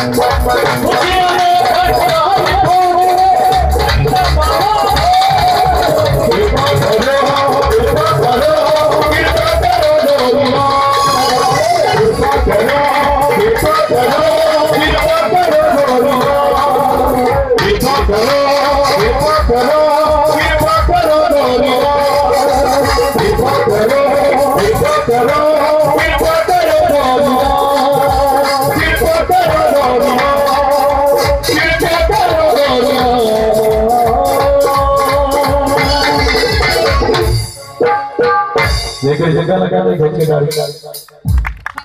We rock the road, we rock the road, we rock जगह जगह लगा ले घर के गाड़ी